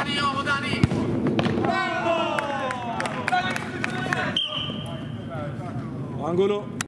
Dani, ovo Dani! Bravo! Angolo.